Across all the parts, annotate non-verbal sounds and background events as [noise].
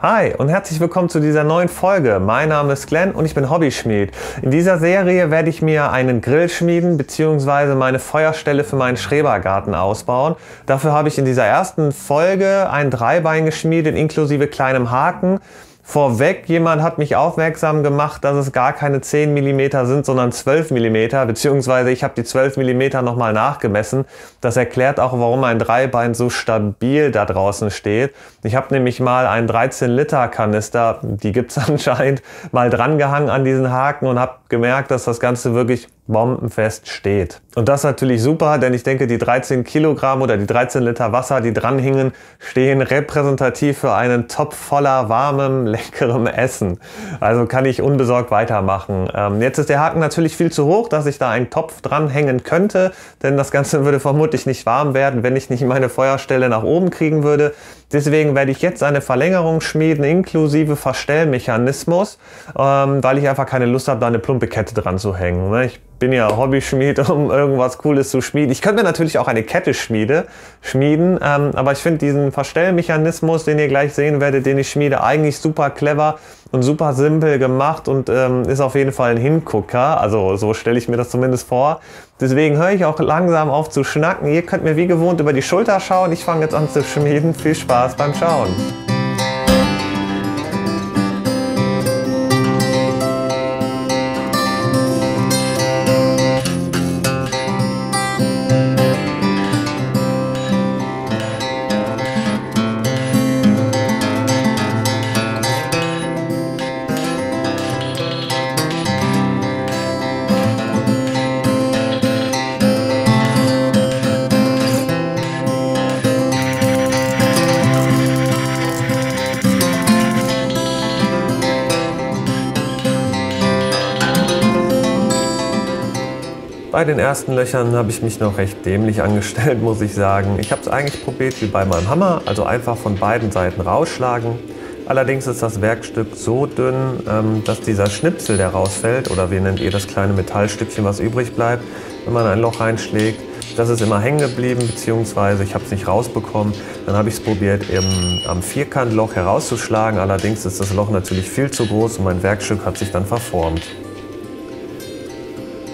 Hi und herzlich willkommen zu dieser neuen Folge. Mein Name ist Glenn und ich bin Hobbyschmied. In dieser Serie werde ich mir einen Grill schmieden bzw. meine Feuerstelle für meinen Schrebergarten ausbauen. Dafür habe ich in dieser ersten Folge ein Dreibein geschmiedet inklusive kleinem Haken. Vorweg, jemand hat mich aufmerksam gemacht, dass es gar keine 10 mm sind, sondern 12 mm, beziehungsweise ich habe die 12 mm nochmal nachgemessen. Das erklärt auch, warum ein Dreibein so stabil da draußen steht. Ich habe nämlich mal einen 13 Liter Kanister, die gibt es [laughs] anscheinend, mal drangehangen an diesen Haken und habe gemerkt, dass das Ganze wirklich bombenfest steht. Und das ist natürlich super, denn ich denke, die 13 Kilogramm oder die 13 Liter Wasser, die dran hingen, stehen repräsentativ für einen Topf voller warmem, [laughs] leckerem Essen. Also kann ich unbesorgt weitermachen. Ähm, jetzt ist der Haken natürlich viel zu hoch, dass ich da einen Topf dranhängen könnte, denn das Ganze [laughs] würde vermutlich nicht warm werden, wenn ich nicht meine Feuerstelle nach oben kriegen würde. Deswegen werde ich jetzt eine Verlängerung schmieden, inklusive Verstellmechanismus, ähm, weil ich einfach keine Lust habe, da eine plumpe Kette dran zu hängen. Ne? Ich bin ja Hobbyschmied, [laughs] um irgendwas Cooles zu schmieden. Ich könnte mir natürlich auch eine Kette schmiede, schmieden, ähm, aber ich finde diesen Verstellmechanismus, den ihr gleich sehen werdet, den ich schmiede, eigentlich super clever und super simpel gemacht und ähm, ist auf jeden Fall ein Hingucker. Also so stelle ich mir das zumindest vor. Deswegen höre ich auch langsam auf zu schnacken. Ihr könnt mir wie gewohnt über die Schulter schauen. Ich fange jetzt an zu schmieden. Viel Spaß beim Schauen. Bei den ersten Löchern habe ich mich noch recht dämlich angestellt, [laughs] muss ich sagen. Ich habe es eigentlich probiert wie bei meinem Hammer, also einfach von beiden Seiten rausschlagen. Allerdings ist das Werkstück so dünn, ähm, dass dieser Schnipsel, der rausfällt, oder wie nennt ihr das kleine Metallstückchen, was übrig bleibt, wenn man ein Loch reinschlägt, das ist immer hängen geblieben, beziehungsweise ich habe es nicht rausbekommen. Dann habe ich es probiert, im, am Vierkantloch herauszuschlagen. Allerdings ist das Loch natürlich viel zu groß und mein Werkstück hat sich dann verformt.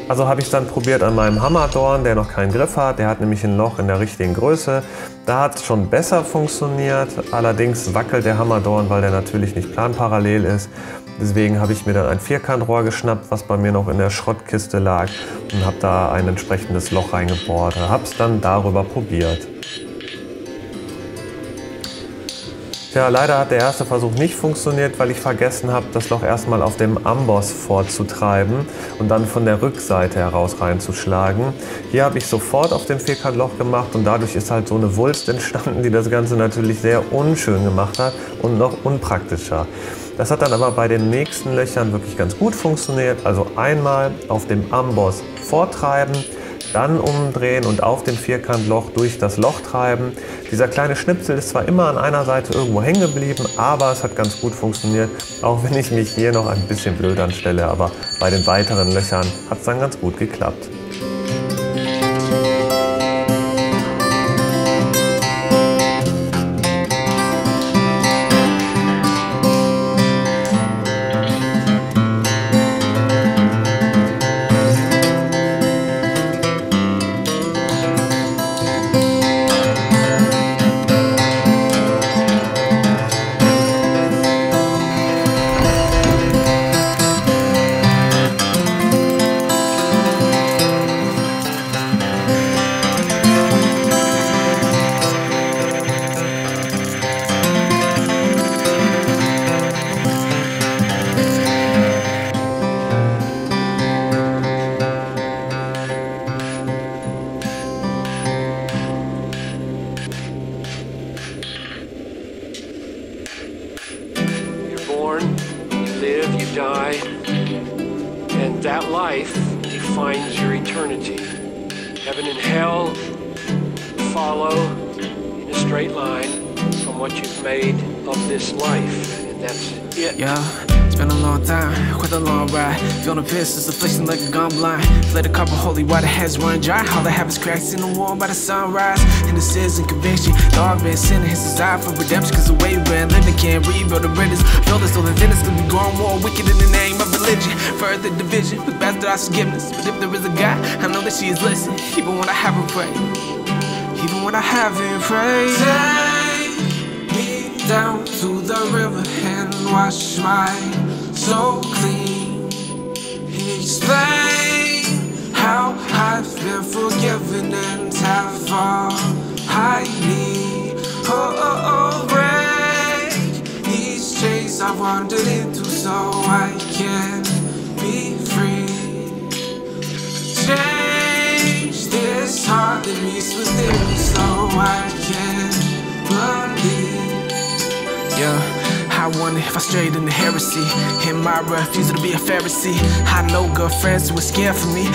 Also habe ich dann probiert an meinem Hammerdorn, der noch keinen Griff hat. Der hat nämlich ein Loch in der richtigen Größe. Da hat es schon besser funktioniert. Allerdings wackelt der Hammerdorn, weil der natürlich nicht planparallel ist. Deswegen habe ich mir dann ein Vierkantrohr geschnappt, was bei mir noch in der Schrottkiste lag und habe da ein entsprechendes Loch reingebohrt. Habe es dann darüber probiert. Tja, leider hat der erste Versuch nicht funktioniert, weil ich vergessen habe, das Loch erstmal auf dem Amboss vorzutreiben und dann von der Rückseite heraus reinzuschlagen. Hier habe ich sofort auf dem Vierkantloch gemacht und dadurch ist halt so eine Wulst entstanden, die das Ganze natürlich sehr unschön gemacht hat und noch unpraktischer. Das hat dann aber bei den nächsten Löchern wirklich ganz gut funktioniert. Also einmal auf dem Amboss vortreiben, dann umdrehen und auf dem Vierkantloch durch das Loch treiben. Dieser kleine Schnipsel ist zwar immer an einer Seite irgendwo hängen geblieben, aber es hat ganz gut funktioniert, auch wenn ich mich hier noch ein bisschen blöd anstelle, aber bei den weiteren Löchern hat es dann ganz gut geklappt. That life defines your eternity. Heaven and hell follow in a straight line from what you've made of this life, and that's it. Ja, It's been a long time, quite a long ride. Feeling the piss, affliction like a gun blind. Let a cup of holy water, heads run dry. All I have is cracks in the wall by the sunrise. And this isn't conviction. Dog been sinning, his desire for redemption. Cause the way been living can't rebuild the. Feel as though the thinnest could be growing more wicked in the name of religion. Further division, with bastardized forgiveness. But if there is a God, I know that she is listening. Even when I haven't prayed. Even when I haven't prayed. Take me down to the river and wash my soul clean. Explain how I've been forgiven and have all I need. Oh, oh, oh, break these chains I've wandered into so I can be free. Change this heart that beats within me so I I wonder if I strayed into heresy. In my refusal to be a Pharisee. I know good friends who are scared for me.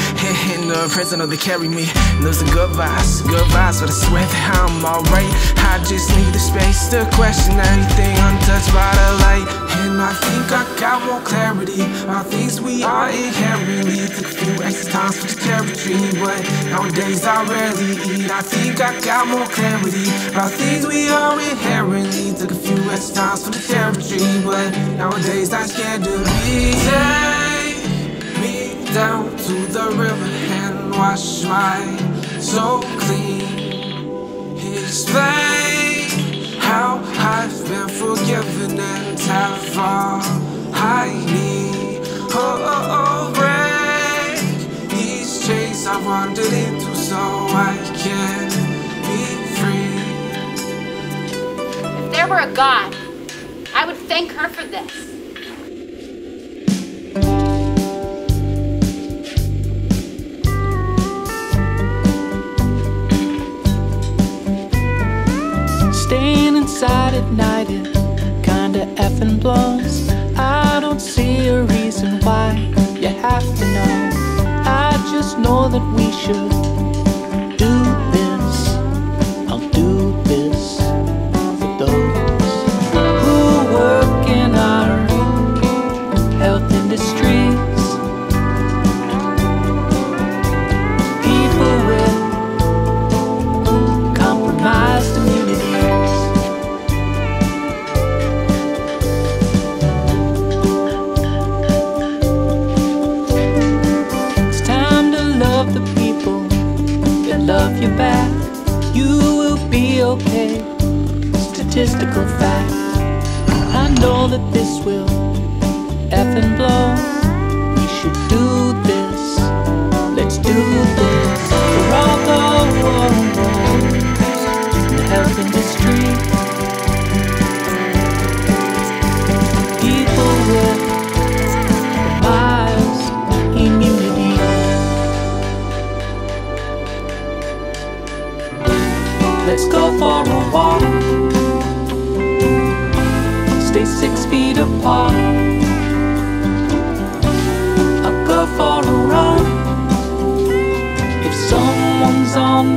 In the prison, oh, they carry me. And those are good vibes, good vibes, but I swear that I'm alright. I just need the space to question everything untouched by the light. And I think I got more clarity about things we are inherently. Took a few extra times for the territory, but nowadays I rarely eat. I think I got more clarity about things we are inherently. Took a few extra times for the territory, but nowadays I scared to be. Take me down to the river and wash my soul clean. Explain how I've been forgiven and have all I need. Oh, oh, oh, break these chains I've wandered into so I can be free. If there were a God, thank her for this. Staying inside at night, it kinda effing blows. I don't see a reason why you have to know. I just know that we should that love you back. You will be okay. Statistical fact. I know that this will effing blow. We should do this. Let's do this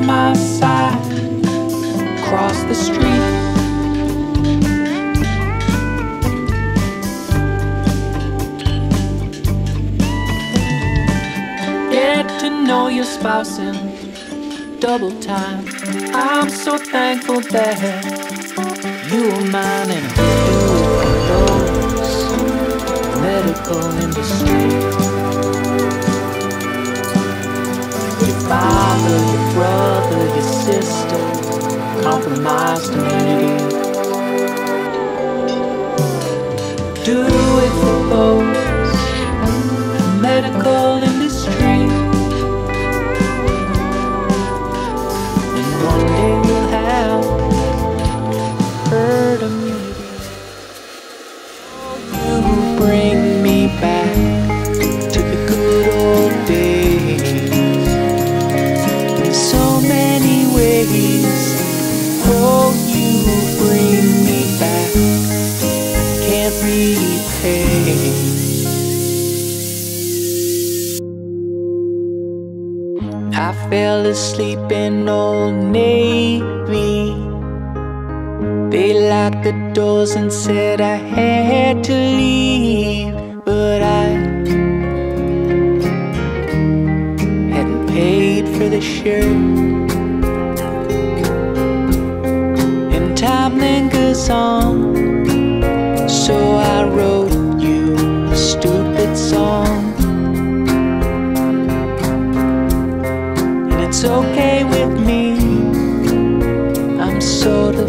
my side, cross the street. Get to know your spouse in double time. I'm so thankful that you are mine and those medical industry. Father, your brother, your sister, compromised fell asleep in Old Navy. They locked the doors and said I had to leave, but I hadn't paid for the shirt. And time lingers on, so I wrote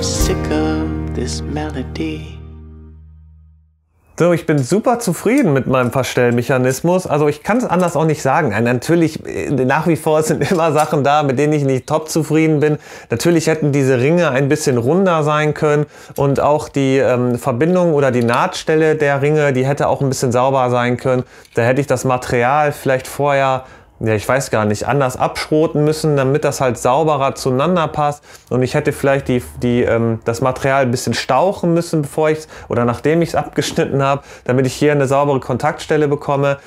sick of this melody. So, ich bin super zufrieden mit meinem Verstellmechanismus. Also ich kann es anders auch nicht sagen. Natürlich, äh, nach wie vor sind [laughs] immer Sachen da, mit denen ich nicht top zufrieden bin. Natürlich hätten diese Ringe ein bisschen runder sein können und auch die ähm, Verbindung oder die Nahtstelle der Ringe, die hätte auch ein bisschen sauber sein können. Da hätte ich das Material vielleicht vorher ja, ich weiß gar nicht, anders abschroten müssen, damit das halt sauberer zueinander passt. Und ich hätte vielleicht die, die, ähm, das Material ein bisschen stauchen müssen, bevor ich oder nachdem ich es abgeschnitten habe, damit ich hier eine saubere Kontaktstelle bekomme.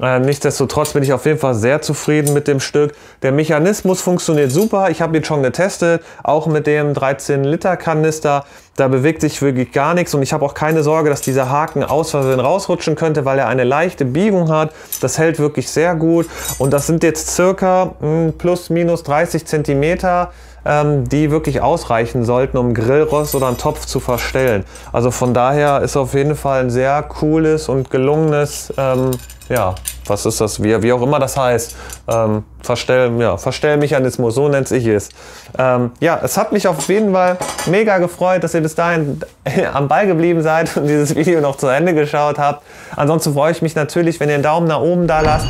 Äh, nichtsdestotrotz bin ich auf jeden Fall sehr zufrieden mit dem Stück. Der Mechanismus funktioniert super. Ich habe ihn schon getestet, auch mit dem 13 Liter Kanister. Da bewegt sich wirklich gar nichts und ich habe auch keine Sorge, dass dieser Haken aus Versehen rausrutschen könnte, weil er eine leichte Biegung hat. Das hält wirklich sehr gut und das sind jetzt circa mh, hm, plus minus 30 Zentimeter ähm, die wirklich ausreichen sollten, um Grillrost oder einen Topf zu verstellen. Also von daher ist auf jeden Fall ein sehr cooles und gelungenes ähm, ja, was ist das, wie, wie auch immer das heißt, ähm, Verstell, ja, Verstellmechanismus, so nennt ich es. Ähm, ja, es hat mich auf jeden Fall mega gefreut, dass ihr bis dahin [laughs] am Ball geblieben seid und dieses Video noch zu Ende geschaut habt. Ansonsten freue ich mich natürlich, wenn ihr einen Daumen nach oben da lasst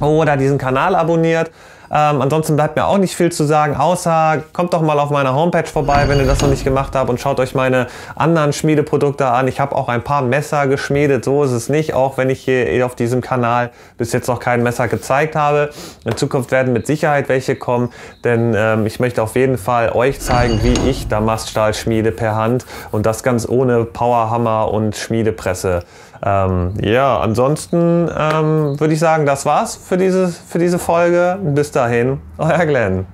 oder diesen Kanal abonniert. Ähm, ansonsten bleibt mir auch nicht viel zu sagen, außer kommt doch mal auf meiner Homepage vorbei, wenn ihr das noch nicht gemacht habt und schaut euch meine anderen Schmiedeprodukte an. Ich habe auch ein paar Messer geschmiedet, so ist es nicht, auch wenn ich hier auf diesem Kanal bis jetzt noch kein Messer gezeigt habe. In Zukunft werden mit Sicherheit welche kommen, denn ähm, ich möchte auf jeden Fall euch zeigen, wie ich Damaststahl schmiede per Hand und das ganz ohne Powerhammer und Schmiedepresse. Ähm, ja, ansonsten ähm, würde ich sagen, das war's für diese, für diese Folge. Bis dahin, euer Glenn.